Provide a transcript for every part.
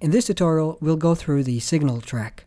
In this tutorial, we'll go through the signal track.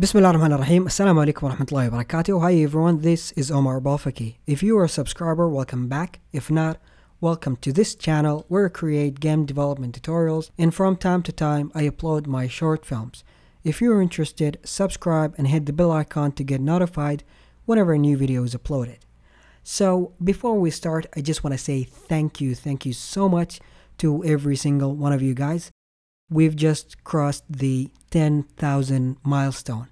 Bismillah ar-Rahman ar-Rahim. Assalamu alaikum wa rahmatullahi wa barakatuh. Hi everyone, this is Omar Balfaqih. If you are a subscriber, welcome back. If not, welcome to this channel where I create game development tutorials and from time to time I upload my short films. If you're interested, subscribe and hit the bell icon to get notified whenever a new video is uploaded. So before we start, I just want to say thank you, thank you so much to every single one of you guys. We've just crossed the 10,000 milestone,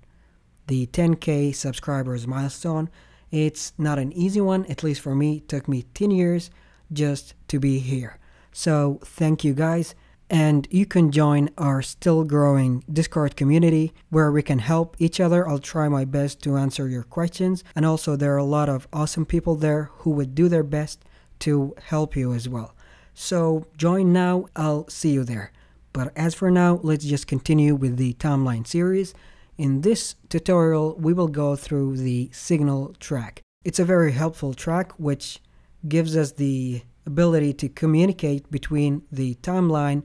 the 10k subscribers milestone. It's not an easy one, at least for me. It took me 10 years just to be here. So thank you guys and you can join our still growing Discord community where we can help each other. I'll try my best to answer your questions. And also, there are a lot of awesome people there who would do their best to help you as well. So, join now. I'll see you there. But as for now, let's just continue with the timeline series. In this tutorial, we will go through the signal track. It's a very helpful track which gives us the ability to communicate between the timeline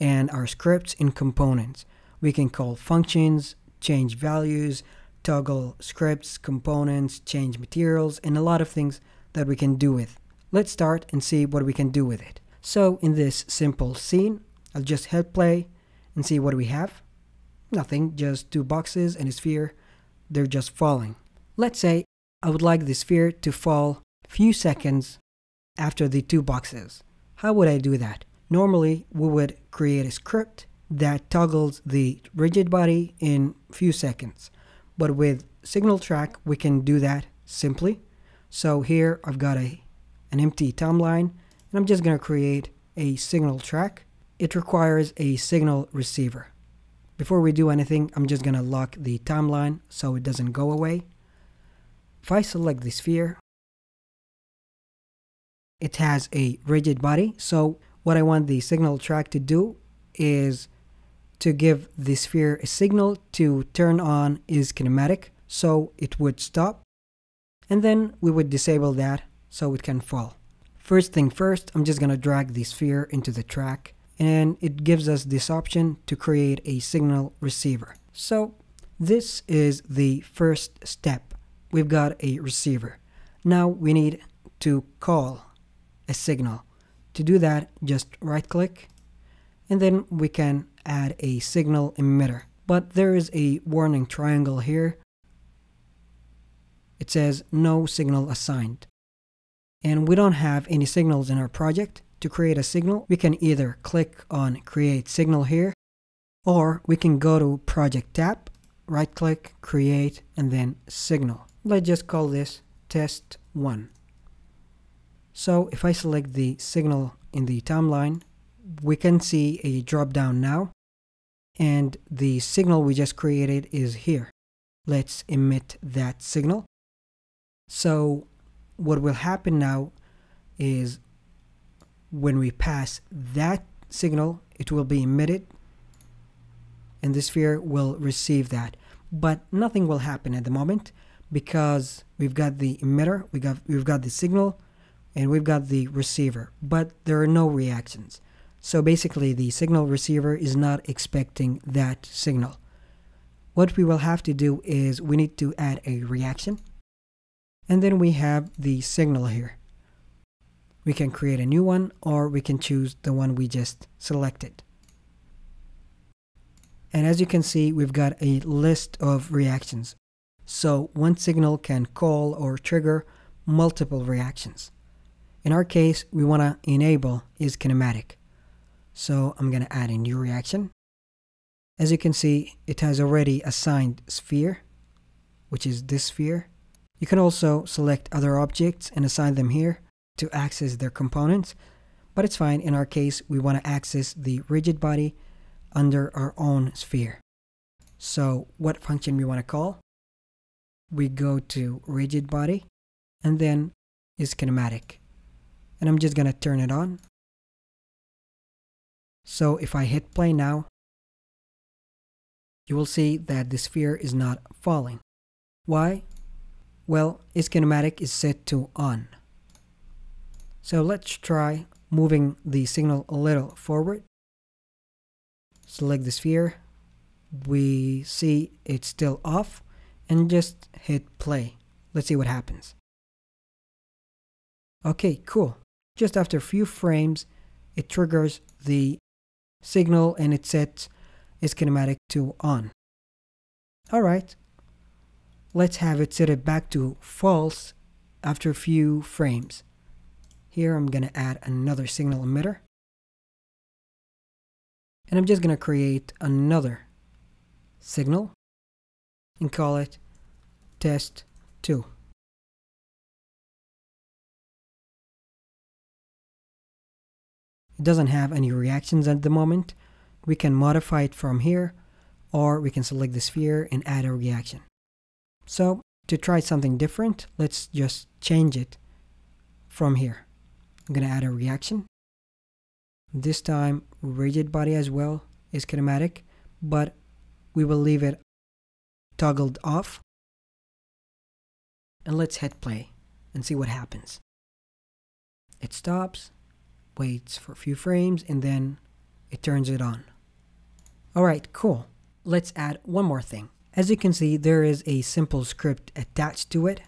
and our scripts in components. We can call functions, change values, toggle scripts, components, change materials, and a lot of things that we can do with. Let's start and see what we can do with it. So in this simple scene, I'll just hit play and see what we have. Nothing, just two boxes and a sphere. They're just falling. Let's say I would like the sphere to fall few seconds after the two boxes. How would I do that? Normally, we would create a script that toggles the rigid body in few seconds. But with signal track, we can do that simply. So here I've got a an empty timeline and I'm just going to create a signal track. It requires a signal receiver. Before we do anything, I'm just going to lock the timeline so it doesn't go away. If I select the sphere, it has a rigid body. So what I want the signal track to do is to give the sphere a signal to turn on is kinematic so it would stop and then we would disable that so it can fall. First thing first, I'm just going to drag the sphere into the track and it gives us this option to create a signal receiver. So this is the first step. We've got a receiver. Now we need to call a signal. To do that, just right click and then we can add a signal emitter. But there is a warning triangle here. It says no signal assigned. And we don't have any signals in our project. To create a signal, we can either click on create signal here or we can go to project tab, right click, create, and then signal. Let's just call this test 1. So if I select the signal in the timeline, we can see a drop down now and the signal we just created is here. Let's emit that signal. So what will happen now is when we pass that signal, it will be emitted and the sphere will receive that. But nothing will happen at the moment because we've got the emitter, we got, we've got the signal, and we've got the receiver, but there are no reactions. So basically the signal receiver is not expecting that signal. What we will have to do is we need to add a reaction. And then we have the signal here. We can create a new one or we can choose the one we just selected. And as you can see, we've got a list of reactions. So one signal can call or trigger multiple reactions. In our case, we want to enable is kinematic. So I'm going to add a new reaction. As you can see, it has already assigned sphere, which is this sphere. You can also select other objects and assign them here to access their components, but it's fine. In our case, we want to access the rigid body under our own sphere. So what function we want to call? We go to rigid body and then is kinematic. And I'm just going to turn it on so if I hit play now, you will see that the sphere is not falling. Why? Well, its kinematic is set to on. So let's try moving the signal a little forward. Select the sphere. We see it's still off and just hit play. Let's see what happens. Okay, cool. Just after a few frames, it triggers the signal and it sets its kinematic to on. Alright, let's have it set it back to false after a few frames. Here I'm going to add another signal emitter. And I'm just going to create another signal and call it test 2. It doesn't have any reactions at the moment. We can modify it from here or we can select the sphere and add a reaction. So to try something different, let's just change it from here. I'm going to add a reaction. This time rigid body as well is kinematic, but we will leave it toggled off. And let's hit play and see what happens. It stops, waits for a few frames, and then it turns it on. Alright, cool. Let's add one more thing. As you can see, there is a simple script attached to it.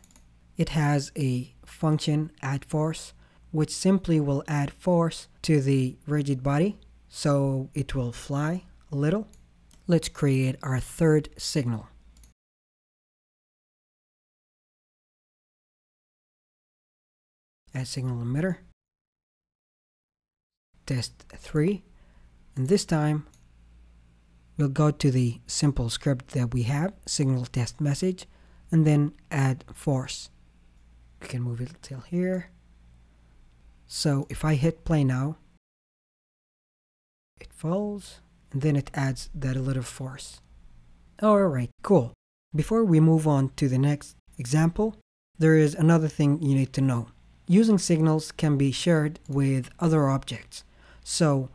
It has a function add force, which simply will add force to the rigid body, so it will fly a little. Let's create our third signal. Add signal emitter test 3 and this time we'll go to the simple script that we have signal test message and then add force. We can move it till here. So if I hit play now it falls and then it adds that little force. Alright cool. Before we move on to the next example there is another thing you need to know. Using signals can be shared with other objects so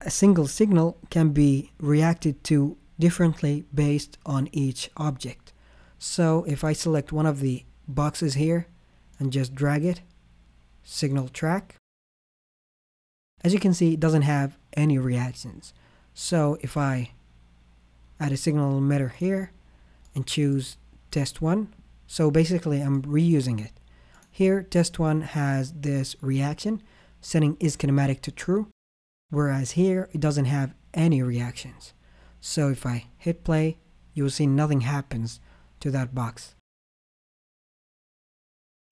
a single signal can be reacted to differently based on each object. So if I select one of the boxes here and just drag it, signal track, as you can see it doesn't have any reactions. So if I add a signal emitter here and choose test 1, so basically I'm reusing it. Here test 1 has this reaction setting is kinematic to true Whereas here, it doesn't have any reactions. So if I hit play, you'll see nothing happens to that box.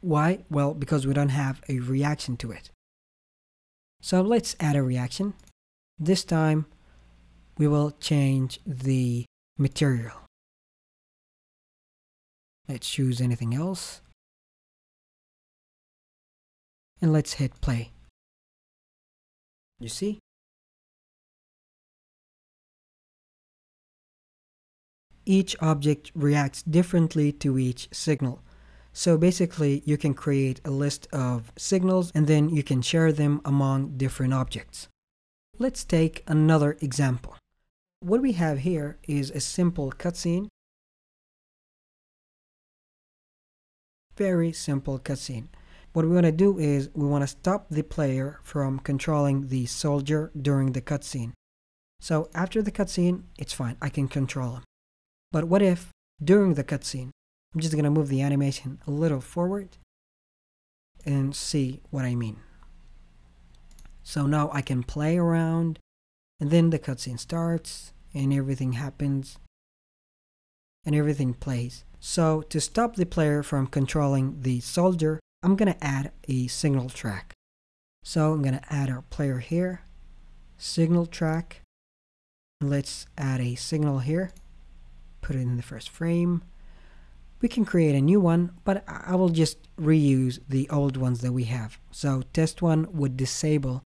Why? Well, because we don't have a reaction to it. So let's add a reaction. This time, we will change the material. Let's choose anything else. And let's hit play. You see? Each object reacts differently to each signal. So basically, you can create a list of signals and then you can share them among different objects. Let's take another example. What we have here is a simple cutscene. Very simple cutscene. What we want to do is we want to stop the player from controlling the soldier during the cutscene. So after the cutscene, it's fine, I can control him. But what if during the cutscene, I'm just going to move the animation a little forward and see what I mean. So now I can play around and then the cutscene starts and everything happens and everything plays. So to stop the player from controlling the soldier, I'm going to add a signal track. So I'm going to add our player here, signal track. Let's add a signal here, put it in the first frame. We can create a new one, but I will just reuse the old ones that we have. So test one would disable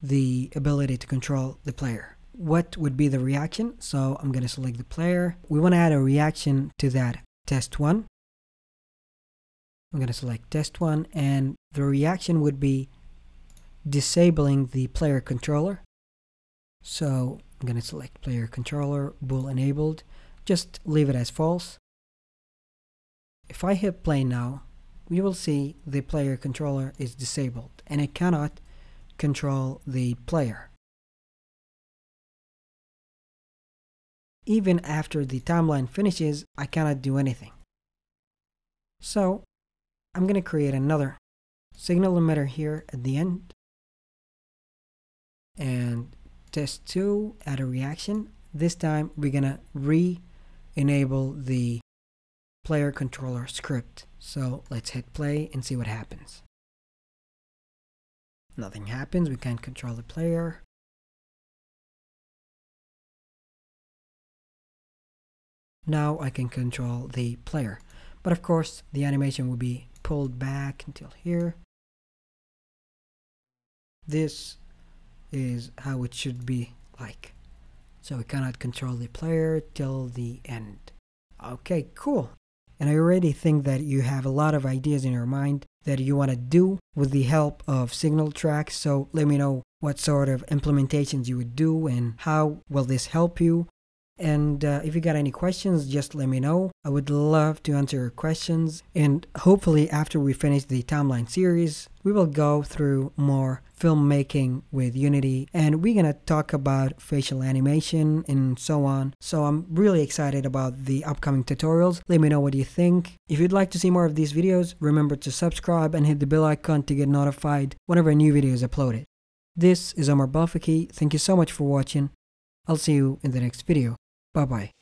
the ability to control the player. What would be the reaction? So I'm going to select the player. We want to add a reaction to that test one. I'm going to select test one and the reaction would be disabling the player controller. So I'm going to select player controller, bool enabled, just leave it as false. If I hit play now, we will see the player controller is disabled and it cannot control the player. Even after the timeline finishes, I cannot do anything. So I'm going to create another signal emitter here at the end and test 2 add a reaction. This time we're going to re-enable the player controller script. So let's hit play and see what happens. Nothing happens, we can't control the player. Now I can control the player. But of course, the animation will be pulled back until here. This is how it should be like. So we cannot control the player till the end. Okay, cool. And I already think that you have a lot of ideas in your mind that you want to do with the help of signal tracks. So let me know what sort of implementations you would do and how will this help you. And uh, if you got any questions, just let me know. I would love to answer your questions. And hopefully, after we finish the timeline series, we will go through more filmmaking with Unity and we're gonna talk about facial animation and so on. So I'm really excited about the upcoming tutorials. Let me know what you think. If you'd like to see more of these videos, remember to subscribe and hit the bell icon to get notified whenever a new video is uploaded. This is Omar Balfaqih. Thank you so much for watching. I'll see you in the next video. Bye bye.